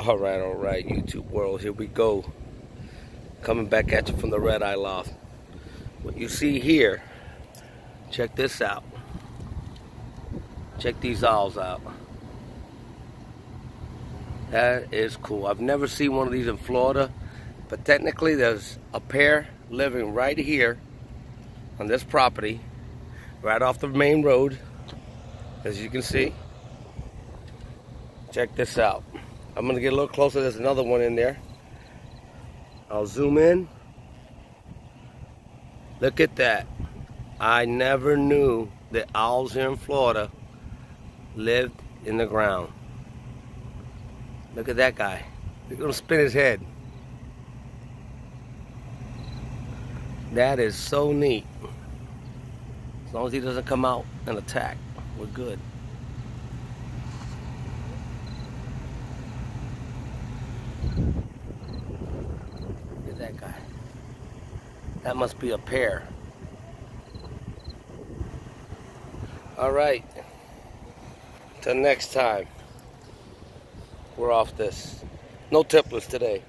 All right, all right, YouTube world, here we go. Coming back at you from the Red Eye Loft. What you see here, check this out. Check these owls out. That is cool. I've never seen one of these in Florida, but technically there's a pair living right here on this property, right off the main road, as you can see. Check this out. I'm gonna get a little closer. There's another one in there. I'll zoom in. Look at that. I never knew that owls here in Florida lived in the ground. Look at that guy. He's gonna spin his head. That is so neat. As long as he doesn't come out and attack, we're good. Look at that guy. That must be a pair. All right. Till next time. We're off this. No tipplers today.